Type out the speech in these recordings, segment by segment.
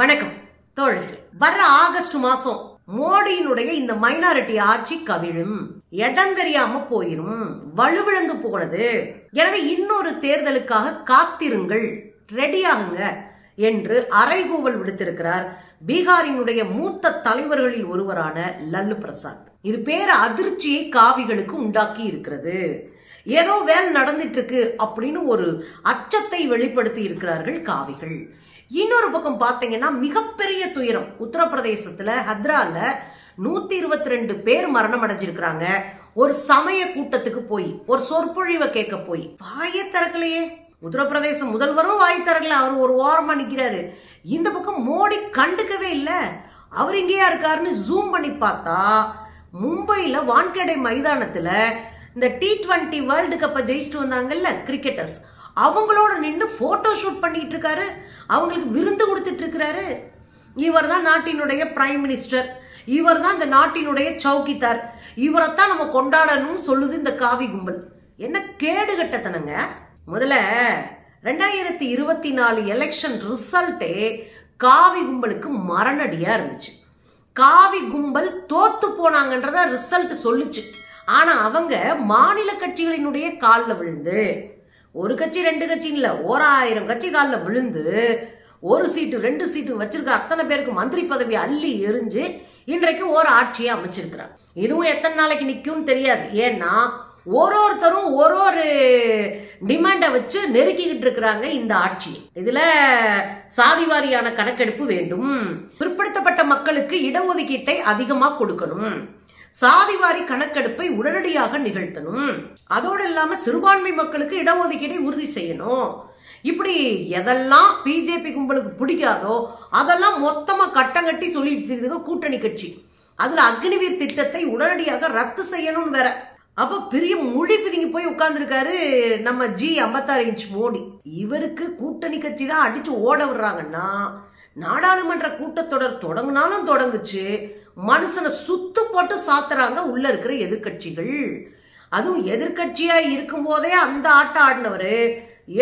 வணக்கம். தோழர்களே வர்ற ஆகஸ்ட் மாசம் மோடியினுடைய இந்த மைனாரிட்டி ஆட்சி கவிழும் இடம் தெரியாம போயிரும் வலுவிழந்து போனது. எனவே இன்னொரு தேர்தலுக்காக காத்திருங்கள் ரெடியாகுங்க என்று அறைகூவல் விடுத்திருக்கிறார் பீகாரினுடைய மூத்த தலைவர்களில் ஒருவரான லல்லு பிரசாத். இது பேர அதிர்ச்சியை காவிகளுக்கு உண்டாக்கி இருக்கிறது. ஏதோ வேலை நடந்துட்டு இருக்கு அப்படின்னு ஒரு அச்சத்தை வெளிப்படுத்தி இருக்கிறார்கள் காவிகள். இன்னொரு பக்கம் பார்த்தீங்கன்னா மிகப்பெரிய துயரம். உத்தரப்பிரதேசத்தில் ஹத்ராவில் நூற்றி இருபத்தி ரெண்டு பேர் மரணம் அடைஞ்சிருக்கிறாங்க ஒரு சமய கூட்டத்துக்கு போய் ஒரு சொற்பொழிவை கேட்க போய். வாயை திறக்கலையே. உத்தரப்பிரதேச முதல்வரும் வாய் திறக்கல. அவர் ஒரு ஓரமாக நிற்கிறாரு இந்த பக்கம் மோடி கண்டுக்கவே இல்லை. அவர் இங்கேயா இருக்காருன்னு ஜூம் பண்ணி பார்த்தா மும்பையில் வான்கடை மைதானத்தில் இந்த டி ட்வெண்ட்டி வேர்ல்டு கப்பை ஜெயிச்சுட்டு வந்தாங்கல்ல கிரிக்கெட்டர்ஸ் அவங்களோட நின்று ஃபோட்டோ ஷூட் பண்ணிட்டு இருக்காரு. அவங்களுக்கு விருந்து கொடுத்துட்டு இருக்கிறாரு இவர் தான் நாட்டினுடைய பிரைம் மினிஸ்டர் இவர் தான் இந்த நாட்டினுடைய சௌக்கித்தார் இவரைத்தான் நம்ம கொண்டாடணும்னு சொல்லுது இந்த காவி கும்பல். என்ன கேடு கட்டத்தனங்க? முதல்ல ரெண்டாயிரத்தி இருபத்தி நாலு எலெக்ஷன் ரிசல்ட்டே காவி கும்பலுக்கு மரணடியா இருந்துச்சு. காவி கும்பல் தோத்து போனாங்கன்றத ரிசல்ட் சொல்லுச்சு. ஆனா அவங்க மாநில கட்சிகளினுடைய காலில் விழுந்து ஒரு கட்சி ரெண்டு கட்சின்னு இல்லை ஓராயிரம் கட்சி காலில் விழுந்து ஒரு சீட்டு ரெண்டு சீட்டு வச்சிருக்க அத்தனை பேருக்கு மந்திரி பதவி அள்ளி எரிஞ்சு இன்றைக்கு ஒரு ஆட்சியை அமைச்சிருக்கிறார். இதுவும் எத்தனை நாளைக்கு நிற்கும்னு தெரியாது. ஏன்னா ஒரு ஒருத்தரும் ஒரு ஒரு டிமாண்டை வச்சு நெருக்கிக்கிட்டு இருக்கிறாங்க இந்த ஆட்சி. இதுல சாதிவாரியான கணக்கெடுப்பு வேண்டும். பிற்படுத்தப்பட்ட மக்களுக்கு இடஒதுக்கீட்டை அதிகமாக கொடுக்கணும். சாதிவாரி கணக்கெடுப்பை உடனடியாக நிகழ்த்தணும். அதோடு இல்லாம சிறுபான்மை மக்களுக்கு இடஒதுக்கீட்டை உறுதி செய்யணும். இப்படி எதெல்லாம் பிஜேபி கும்பலுக்கு பிடிக்காதோ அதெல்லாம் மொத்தமா கட்டம் கட்டி சொல்லிட்டு இருக்கு கூட்டணி கட்சி. அதுல அக்னிவீர் திட்டத்தை உடனடியாக ரத்து செய்யணும் வேற. அப்ப பெரிய மொழி பிதுங்கி போய் உட்கார்ந்துருக்காரு நம்ம ஜி ஐம்பத்தாறு இன்ச் மோடி. இவருக்கு கூட்டணி கட்சி தான் அடிச்சு ஓட விடுறாங்கன்னா நாடாளுமன்ற கூட்டத்தொடர் தொடங்கினாலும் தொடங்குச்சு. மனுஷனை சுத்து போட்டு சாத்துறாங்க உள்ள இருக்கிற எதிர்கட்சிகள் அதுவும் எதிர்கட்சியா இருக்கும் போதே அந்த ஆட்டம் ஆடினவர்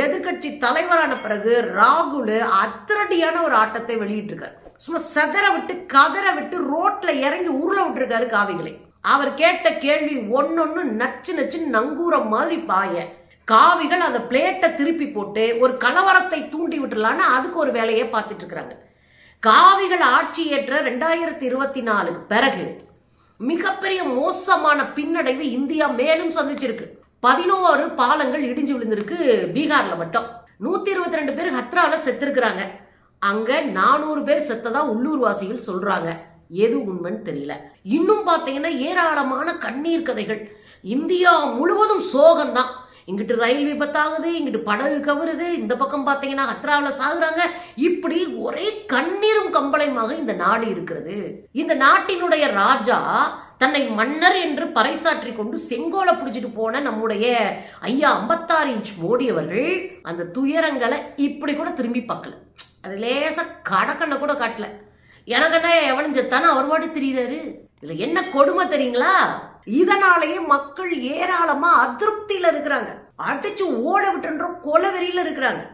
எதிர்கட்சி தலைவரான பிறகு ராகுல் அத்திரடியான ஒரு ஆட்டத்தை வெளியிட்டிருக்கார். சும்மா செதற விட்டு கதற விட்டு ரோட்ல இறங்கி உருள விட்டுருக்காரு காவிகளை. அவர் கேட்ட கேள்வி ஒன்னொன்னு நச்சு நச்சு நங்கூரம் மாதிரி பாய. காவிகள் அந்த பிளேட்டை திருப்பி போட்டு ஒரு கலவரத்தை தூண்டி விட்டுலான்னு அதுக்கு ஒரு வேலையை பார்த்துட்டு இருக்கிறாங்க. காவிகள் ஆட்சி ஏற்ற ரெண்டாயிரத்தி இருபத்தி நாலுக்கு பிறகு மிகப்பெரிய மோசமான பின்னடைவு இந்தியா மேலும் சந்திச்சிருக்கு. பதினோரு பாலங்கள் இடிஞ்சு விழுந்திருக்கு பீகார்ல மட்டும். நூத்தி இருபத்தி ரெண்டு பேர் ஹத்ரால செத்துருக்குறாங்க. அங்க நானூறு பேர் செத்ததா உள்ளூர்வாசிகள் சொல்றாங்க. எது உண்மைன்னு தெரியல. இன்னும் பார்த்தீங்கன்னா ஏராளமான கண்ணீர் கதைகள். இந்தியா முழுவதும் சோகம்தான். இங்கிட்டு ரயில் விபத்தாகுது இங்கிட்டு படகு கவருது இந்த பக்கம் பார்த்தீங்கன்னா ஹத்ராவில் சாகுறாங்க. இப்படி ஒரே கண்ணீரும் கம்பளையுமாக இந்த நாடு இருக்கிறது. இந்த நாட்டினுடைய ராஜா தன்னை மன்னர் என்று பறைசாற்றி கொண்டு செங்கோலை பிடிச்சிட்டு போன நம்முடைய ஐயா ஐம்பத்தாறு இன்ச் மோடி அவர்கள் அந்த துயரங்களை இப்படி கூட திரும்பி பார்க்கல. அது லேசாக கடக்கண்ணை கூட காட்டல. எனக்கென்ன எவனும் செத்தானோ? அவர் பாட்டு தெரியுறாரு. இதுல என்ன கொடுமை தெரியுங்களா? இதனாலேயே மக்கள் ஏராளமா அதிருப்தியில இருக்கிறாங்க. அடிச்சு ஓட விட்டுன்ற கொலவெறியில இருக்கிறாங்க.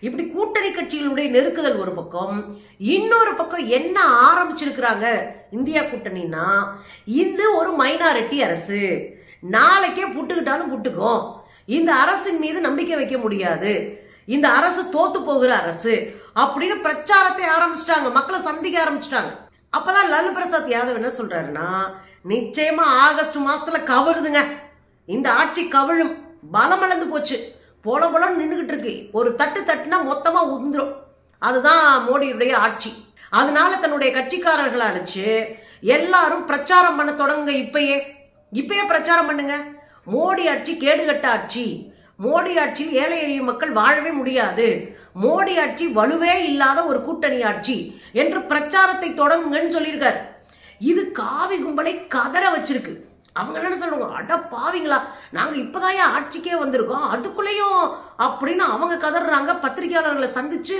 இப்படி கூட்டணி கட்சிகளுடைய நெருக்குதல் ஒரு பக்கம் இன்னொரு பக்கம் என்ன ஆரம்பிச்சிருக்கிறாங்க இந்தியா கூட்டணினா இது ஒரு மைனாரிட்டி அரசு. நாளைக்கே புட்டுக்கிட்டாலும் புட்டுக்கும். இந்த அரசின் மீது நம்பிக்கை வைக்க முடியாது. இந்த அரசு தோத்து போகிற அரசு அப்படின்னு பிரச்சாரத்தை ஆரம்பிச்சிட்டாங்க. மக்களை சந்திக்க ஆரம்பிச்சிட்டாங்க. அப்பதான் லாலு பிரசாத் யாதவ் என்ன சொல்றாருன்னா நிச்சயமா ஆகஸ்ட் மாசத்துல கவிழுதுங்க இந்த ஆட்சி கவிழும். பலமளந்து போச்சு. போல போல நின்றுகிட்டு இருக்கு. ஒரு தட்டு தட்டுனா மொத்தமா உந்துரும் அதுதான் மோடியுடைய ஆட்சி. அதனால தன்னுடைய கட்சிக்காரர்களை அழைச்சு எல்லாரும் பிரச்சாரம் பண்ண தொடங்குங்க இப்பயே. இப்பயே பிரச்சாரம் பண்ணுங்க. மோடி ஆட்சி கேடுகட்ட ஆட்சி. மோடி ஆட்சியில் ஏழை எளிய மக்கள் வாழவே முடியாது. மோடி ஆட்சி வலுவே இல்லாத ஒரு கூட்டணி ஆட்சி என்று பிரச்சாரத்தை தொடங்குங்கன்னு சொல்லியிருக்காரு. இது காவி கும்பலை கதற வச்சிருக்கு. அவங்க என்ன சொல்லுவாங்க அட பாவிங்களா நாங்க இப்பதான் ஆட்சிக்கே வந்திருக்கோம். அதுக்குள்ளேயும் அப்படின்னு அவங்க கதறாங்க. பத்திரிகையாளர்களை சந்திச்சு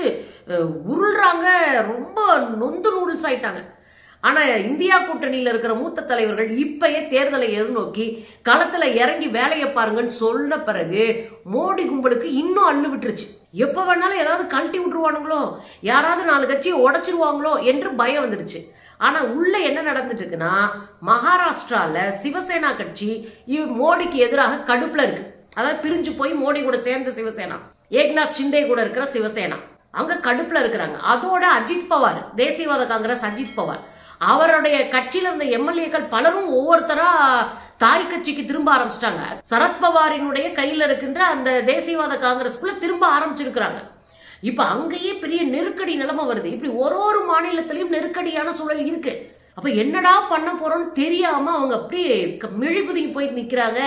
உருள்றாங்க. ரொம்ப நொந்து நூடுல்ஸ் ஆயிட்டாங்க. ஆனா இந்தியா கூட்டணியில் இருக்கிற மூத்த தலைவர்கள் இப்பயே தேர்தலை எதிர்நோக்கி களத்துல இறங்கி வேலையை பாருங்கன்னு சொன்ன பிறகு மோடி கும்பலுக்கு இன்னும் அள்ளு விட்டுருச்சு. எப்போ வேணாலும் ஏதாவது கழட்டி விட்டுருவானுங்களோ? யாராவது நாலு கட்சியை உடச்சிருவாங்களோ என்று பயம் வந்துடுச்சு. ஆனா உள்ள என்ன நடந்துட்டு இருக்குன்னா மகாராஷ்டிராவில் சிவசேனா கட்சி மோடிக்கு எதிராக கடுப்புல இருக்கு. அதாவது பிரிஞ்சு போய் மோடி கூட சேர்ந்த சிவசேனா. ஏக்நாத் ஷிண்டே கூட இருக்கிற சிவசேனா. அங்க கடுப்புல இருக்கிறாங்க. அதோட அஜித் பவார் தேசியவாத காங்கிரஸ் அஜித் பவார். அவருடைய கட்சியில இருந்த எம்எல்ஏக்கள் பலரும் ஒவ்வொருத்தரா தாய் கட்சிக்கு திரும்ப ஆரம்பிச்சிட்டாங்க. சரத்பவாரினுடைய கையில இருக்கின்ற அந்த தேசியவாத காங்கிரஸ்குள்ள திரும்ப ஆரம்பிச்சிருக்கிறாங்க. இப்ப அங்கேயே பெரிய நெருக்கடி நிலைமை வருது. இப்படி ஒரு ஒரு மாநிலத்திலையும் நெருக்கடியான சூழல் இருக்கு. அப்ப என்னடா பண்ண போறோம்னு தெரியாம அவங்க அப்படியே க- மிழிபுதுங்கி போய் நிக்கிறாங்க.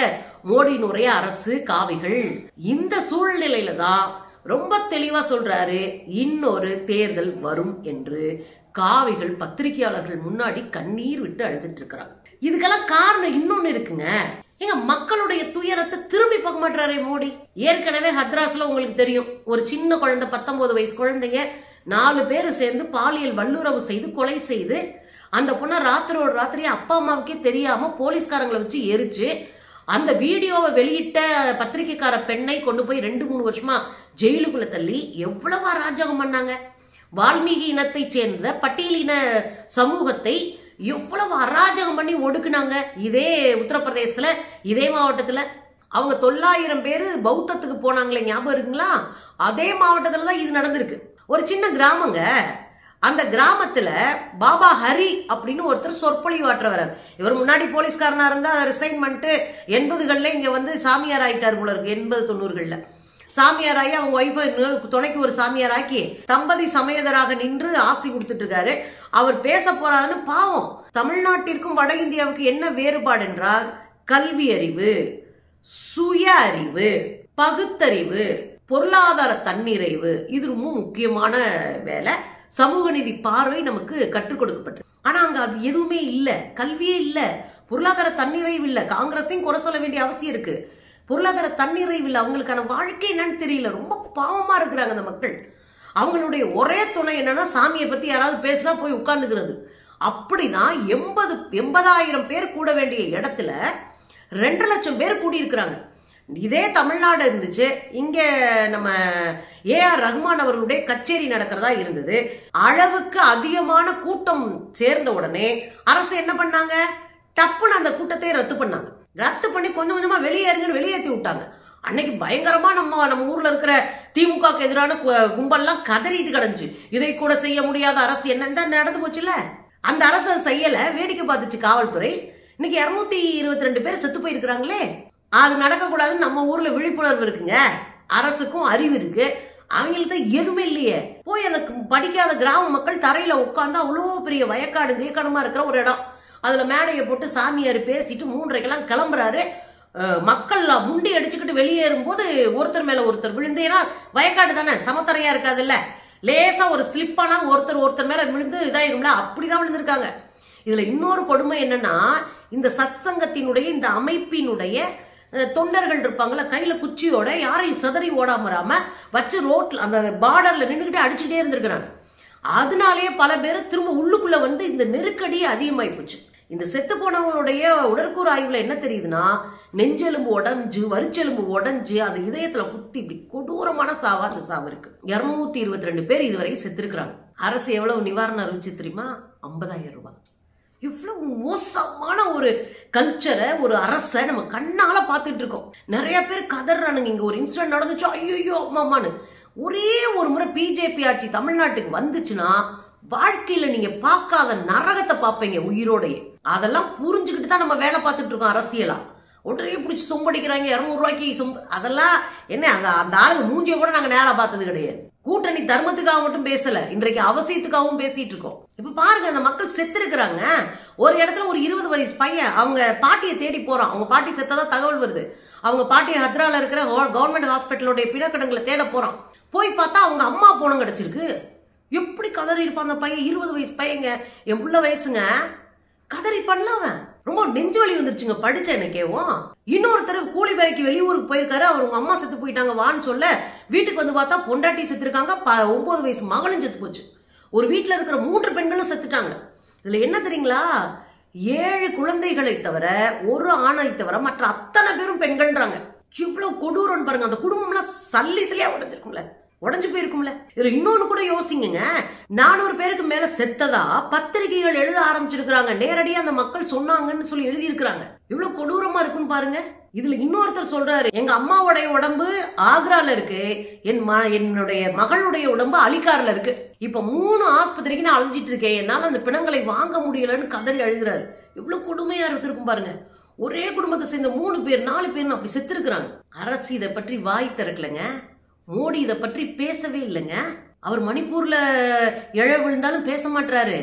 மோடியினுடைய அரசு காவிகள். இந்த சூழ்நிலையில தான் ரொம்ப தெளிவா சொல்றாரு. இன்னொரு தேர்தல் வரும் என்று காவிகள் பத்திரிகையாளர்கள் முன்னாடி கண்ணீர் விட்டு அழுதுட்டு இருக்கிறாங்க. இதுக்கெல்லாம் காரணம் இன்னொன்னு இருக்குங்க. எங்க மக்களுடைய துயரத்தை திரும்பி பார்க்க மாட்டாரே மோடி. ஏற்கனவே ஹத்ராஸ்ல உங்களுக்கு தெரியும் ஒரு சின்ன குழந்தை பத்தொன்பது வயசு குழந்தைய நாலு பேர் சேர்ந்து பாலியல் வல்லுறவு செய்து கொலை செய்து அந்த பொண்ணை ராத்திரோட ராத்திரி அப்பா அம்மாவுக்கே தெரியாம போலீஸ்காரங்களை வச்சு எரிச்சு அந்த வீடியோவை வெளியிட்ட பத்திரிக்கைக்கார பெண்ணை கொண்டு போய் ரெண்டு மூணு வருஷமா ஜெயிலுக்குள்ள தள்ளி எவ்வளவா ராஜகம் பண்ணாங்க. வால்மீகி இனத்தை சேர்ந்த பட்டியலின சமூகத்தை எவ்வளவு அராஜகம் பண்ணி ஒடுக்குனாங்க? இதே உத்தரப்பிரதேசத்துல இதே மாவட்டத்துல. அவங்க தொள்ளாயிரம் பேர் பௌத்தத்துக்கு போனாங்களே ஞாபகம் இருக்குங்களா? அதே மாவட்டத்தில் தான் இது நடந்திருக்கு. ஒரு சின்ன கிராமங்க. அந்த கிராமத்தில் பாபா ஹரி அப்படின்னு ஒருத்தர் சொற்பொழிவாற்ற இவர் முன்னாடி போலீஸ்காரனாக இருந்தால் ரிசைன் பண்ணிட்டு எண்பதுகளில் இங்கே வந்து சாமியார் ஆகிட்டார் போல இருக்கு எண்பது தொண்ணூறுகளில். சாமியாராகி அவங்க ஒய்ஃபை துணைக்கு ஒரு சாமியாராக்கி தம்பதி சமயதராக நின்று ஆசி கொடுத்துட்டு இருக்காரு அவர் பேச போறாருன்னு பாவம். தமிழ்நாட்டிற்கும் வட இந்தியாவுக்கு என்ன வேறுபாடு என்றால் கல்வி அறிவு சுய அறிவு பகுத்தறிவு பொருளாதார தன்னிறைவு. இது ரொம்ப முக்கியமான வேலை. சமூக நீதி பார்வை நமக்கு கற்றுக் கொடுக்கப்பட்டது ஆனா அங்க அது எதுவுமே இல்லை. கல்வியே இல்லை. பொருளாதார தன்னிறைவு இல்லை. காங்கிரஸையும் குறை சொல்ல வேண்டிய அவசியம் இருக்கு. பொருளாதார தண்ணீரைவில் அவங்களுக்கான வாழ்க்கை என்னன்னு தெரியல. ரொம்ப பாவமாக இருக்கிறாங்க அந்த மக்கள். அவங்களுடைய ஒரே துணை என்னன்னா சாமியை பற்றி யாராவது பேசினா போய் உட்கார்ந்துக்கிறது. அப்படிதான் எண்பது எண்பதாயிரம் பேர் கூட வேண்டிய இடத்துல ரெண்டு லட்சம் பேர் கூடியிருக்கிறாங்க. இதே தமிழ்நாடு இருந்துச்சு. இங்கே நம்ம ஏஆர் ரஹ்மான் அவர்களுடைய கச்சேரி நடக்கிறதா இருந்தது. அளவுக்கு அதிகமான கூட்டம் சேர்ந்த உடனே அரசு என்ன பண்ணாங்க? டப்புன்னு அந்த கூட்டத்தை ரத்து பண்ணாங்க. ரத்து பண்ணி கொஞ்சம் கொஞ்சமாக வெளியேறுங்கன்னு வெளியேற்றி விட்டாங்க. அன்னைக்கு பயங்கரமா நம்ம நம்ம ஊர்ல இருக்கிற திமுகக்கு எதிரான கும்பல்லாம் கதறிட்டு கிடந்துச்சு. இதை கூட செய்ய முடியாத அரசு என்ன நடந்து போச்சுல அந்த அரசு அதை செய்யல. வேடிக்கை பார்த்துச்சு காவல்துறை. இன்னைக்கு இரநூத்தி இருபத்தி ரெண்டு பேர் செத்து போயிருக்கிறாங்களே. அது நடக்கக்கூடாதுன்னு நம்ம ஊர்ல விழிப்புணர்வு இருக்குங்க. அரசுக்கும் அறிவு இருக்கு. அவங்கள்ட்ட எதுவுமே இல்லையே. போய் அந்த படிக்காத கிராம மக்கள் தரையில உட்காந்தா அவ்வளோ பெரிய வயக்காடு கீழ்கடமா இருக்கிற ஒரு இடம். அதில் மேடையை போட்டு சாமியார் பேசிட்டு மூன்றரைக்கெல்லாம் கிளம்புறாரு. மக்கள்லாம் முண்டி அடிச்சுக்கிட்டு வெளியேறும் போது ஒருத்தர் மேலே ஒருத்தர் விழுந்து ஏன்னா வயக்காடு தானே சமத்தரையா இருக்காதுல்ல. லேசாக ஒரு ஸ்லிப்பானா ஒருத்தர் ஒருத்தர் மேலே விழுந்து இதாயிரும்ல அப்படிதான் விழுந்திருக்காங்க. இதில் இன்னொரு கொடுமை என்னன்னா இந்த சத்சங்கத்தினுடைய இந்த அமைப்பினுடைய தொண்டர்கள் இருப்பாங்கல்ல கையில் குச்சியோட யாரையும் சிதறி ஓடாம வச்சு ரோட்டில் அந்த பார்டரில் நின்றுக்கிட்டு அடிச்சுட்டே இருந்திருக்கிறாங்க. அதனாலேயே பல பேர் திரும்ப உள்ளுக்குள்ள வந்து இந்த நெருக்கடி அதிகமாகி போச்சு. இந்த செத்து போனவங்களுடைய உடற்கூறு ஆய்வுல என்ன தெரியுதுன்னா நெஞ்செலும்பு உடஞ்சி வரிச்செலும்பு உடஞ்சி அது இதயத்துல குத்தி இப்படி கொடூரமான சாவா அந்த சாவு இருக்கு. இருநூத்தி இருபத்தி ரெண்டு பேர் இதுவரை செத்துருக்குறாங்க. அரசு எவ்வளவு நிவாரணம் அறிவிச்சு தெரியுமா? ஐம்பதாயிரம் ரூபாய் இவ்வளவு மோசமான ஒரு கல்ச்சரை ஒரு அரசை நம்ம கண்ணால பார்த்துட்டு இருக்கோம். நிறைய பேர் கதறானுங்க. இங்க ஒரு இன்சிடென்ட் நடந்துச்சு. ஐயோ அம்மான்னு ஒரே ஒரு முறை பிஜேபி ஆட்சி தமிழ்நாட்டுக்கு வந்துச்சுன்னா வாழ்க்கையில நீங்க பார்க்காத நரகத்தை பார்ப்பீங்க உயிரோடையே. அதெல்லாம் புரிஞ்சுக்கிட்டு தான் நம்ம வேலை பார்த்துட்டு இருக்கோம் அரசியலா. உடனே பிடிச்சி சொம்படிக்கிறாங்க இரநூறுவாய்க்கு சொம்ப அதெல்லாம் என்ன அந்த அந்த ஆளுங்க மூஞ்சியை கூட நாங்கள் நேராக பார்த்தது கிடையாது. கூட்டணி தர்மத்துக்காக மட்டும் பேசல இன்றைக்கு அவசியத்துக்காகவும் பேசிட்டு இருக்கோம். இப்ப பாருங்க அந்த மக்கள் செத்து இருக்கிறாங்க ஒரு இடத்துல ஒரு இருபது வயசு பையன் அவங்க பாட்டியை தேடி போறான். அவங்க பாட்டி செத்ததா தகவல் வருது. அவங்க பாட்டி ஹத்ரால இருக்கிற கவர்மெண்ட் ஹாஸ்பிட்டலுடைய பிணக்கடங்களை தேட போறான். போய் பார்த்தா அவங்க அம்மா போனம் கிடச்சிருக்கு. எப்படி கதறி இருப்பான் அந்த பையன்? இருபது வயசு பையங்க. என் பிள்ளை வயசுங்க. கதறி பண்ணல அவன். ரொம்ப நெஞ்சு வலி வந்துருச்சுங்க. படிச்ச எனக்கேவும் இன்னொருத்தர் கூலி வேலைக்கு வெளியூருக்கு போயிருக்காரு. அவர் உங்க அம்மா செத்து போயிட்டாங்க வான்னு சொல்ல வீட்டுக்கு வந்து பார்த்தா பொண்டாட்டி செத்துருக்காங்க. ப- ஒன்பது வயசு மகளும் செத்து போச்சு. ஒரு வீட்டில் இருக்கிற மூன்று பெண்களும் செத்துட்டாங்க. இதுல என்ன தெரியுங்களா? ஏழு குழந்தைகளை தவிர ஒரு ஆணை தவிர மற்ற அத்தனை பேரும் பெண்கள்ன்றாங்க. இவ்வளவு கொடூரம்னு பாருங்க. அந்த குடும்பம்லாம் சல்லி சிலையா உடைஞ்சிருக்கும்ல. உடஞ்சு போயிருக்கும்ல. இதுல இன்னொன்னு கூட யோசிங்க நானூறு பேருக்கு மேல செத்ததா பத்திரிகைகள் எழுத ஆரம்பிச்சிருக்கிறாங்க. நேரடியா அந்த மக்கள் சொன்னாங்கன்னு சொல்லி எழுதி இருக்கிறாங்க இவ்வளவு கொடூரமா இருக்குன்னு பாருங்க. இதுல இன்னொருத்தர் சொல்றாரு எங்க அம்மாவுடைய உடம்பு ஆக்ரால இருக்கு. என் ம என்னுடைய மகளுடைய உடம்பு அலிகார்ல இருக்கு. இப்ப மூணு ஆஸ்பத்திரிக்கு நான் அழிஞ்சிட்டு இருக்கேன். என்னால அந்த பிணங்களை வாங்க முடியலன்னு கதறி அழுகிறாரு. இவ்வளவு கொடுமையா இருந்திருக்கும் பாருங்க. ஒரே குடும்பத்தை சேர்ந்த மூணு பேர் நாலு பேர் அப்படி செத்துருக்குறாங்க. அரசு இதை பற்றி வாய் திறக்கலைங்க. மோடி இதை பற்றி பேசவே இல்லைங்க. அவர் மணிப்பூர்ல இழ விழுந்தாலும் பேச மாட்டாரு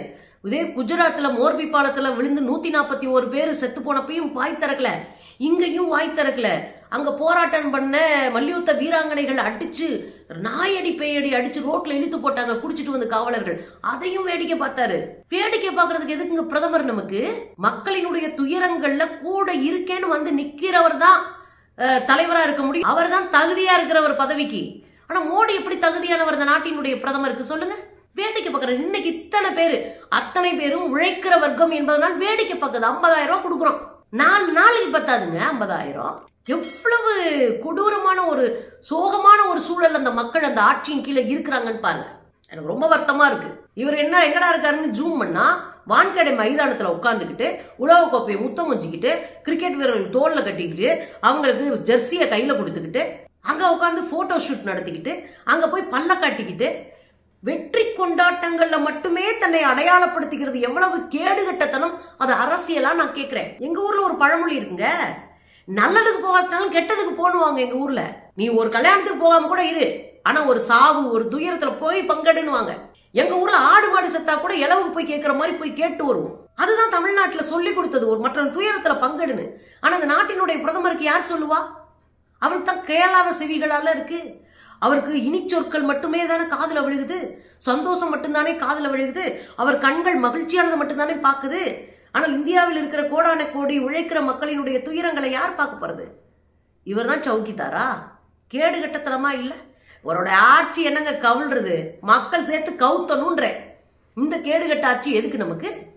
இதே குஜராத்ல மோர்பி பாலத்துல விழுந்து நூத்தி நாற்பத்தி ஒரு பேர் செத்து போனப்பையும் வாய் திறக்கல. இங்கேயும் வாய் திறக்கல. அங்க போராட்டம் பண்ண மல்யுத்த வீராங்கனைகள் அடிச்சு நாயடி பேயடி அடிச்சு ரோட்ல இழுத்து போட்டாங்க குடிச்சிட்டு வந்த காவலர்கள். அதையும் வேடிக்கை பார்த்தாரு. வேடிக்கை பார்க்கறதுக்கு எதுக்குங்க பிரதமர் நமக்கு? மக்களினுடைய துயரங்கள்ல கூட இருக்கேன்னு வந்து நிக்கிறவர் தான் தலைவராக இருக்க முடியும். அவர் தான் தகுதியாக இருக்கிறவர் பதவிக்கு. ஆனால் மோடி எப்படி தகுதியானவர் இந்த நாட்டினுடைய பிரதமருக்கு சொல்லுங்க. வேடிக்கை பார்க்குற இன்னைக்கு இத்தனை பேர் அத்தனை பேரும் உழைக்கிற வர்க்கம் என்பதனால் வேடிக்கை பார்க்குது. ஐம்பதாயிரம் ரூபா கொடுக்குறோம். நாலு நாளைக்கு பத்தாதுங்க ஐம்பதாயிரம். எவ்வளவு கொடூரமான ஒரு சோகமான ஒரு சூழல் அந்த மக்கள் அந்த ஆட்சியின் கீழே இருக்கிறாங்கன்னு பாருங்க. எனக்கு ரொம்ப வருத்தமா இருக்கு. இவர் என்ன எங்கடா இருக்காருன்னு ஜூம் பண்ணா வான்கடை மைதானத்தில் உட்காந்துக்கிட்டு உலக கோப்பையை முத்தம் வச்சுக்கிட்டு கிரிக்கெட் வீரர்கள் தோலில் கட்டிக்கிட்டு அவங்களுக்கு ஜெர்சியை கையில் கொடுத்துக்கிட்டு அங்கே உட்காந்து ஃபோட்டோ ஷூட் நடத்திக்கிட்டு அங்கே போய் பல்ல காட்டிக்கிட்டு வெற்றி கொண்டாட்டங்களில் மட்டுமே தன்னை அடையாளப்படுத்திக்கிறது எவ்வளவு கேடுகட்டத்தனம் அது அரசியலாக நான் கேட்குறேன் எங்கள் ஊரில் ஒரு பழமொழி இருக்குங்க நல்லதுக்கு போகாட்டினாலும் கெட்டதுக்கு போனுவாங்க எங்கள் ஊரில். நீ ஒரு கல்யாணத்துக்கு போகாம கூட இரு ஆனால் ஒரு சாவு ஒரு துயரத்தில் போய் பங்கெடுன்னுவாங்க. எங்க ஊர்ல ஆடு மாடு செத்தா கூட இளவுக்கு போய் கேட்கிற மாதிரி போய் கேட்டு வருவோம். அதுதான் தமிழ்நாட்டில் சொல்லி கொடுத்தது. ஒரு மற்ற துயரத்துல பங்கெடுன்னு. ஆனா அந்த நாட்டினுடைய பிரதமருக்கு யார் சொல்லுவா? அவருக்கு தான் கேளாத செவிகளால இருக்கு. அவருக்கு இனிச்சொற்கள் மட்டுமே தானே காதில் விழுகுது. சந்தோஷம் மட்டும்தானே காதில் விழுகுது. அவர் கண்கள் மகிழ்ச்சியானதை மட்டும்தானே பார்க்குது. ஆனால் இந்தியாவில் இருக்கிற கோடான கோடி உழைக்கிற மக்களினுடைய துயரங்களை யார் பார்க்க போகிறது இவர் தான் சவுக்கித்தாரா? கேடு கட்டத்தனமா இல்லை? இவரோட ஆட்சி என்னங்க கவுள்றது? மக்கள் சேர்த்து கவுத்தணுன்ற இந்த கேடுகட்ட ஆட்சி எதுக்கு நமக்கு?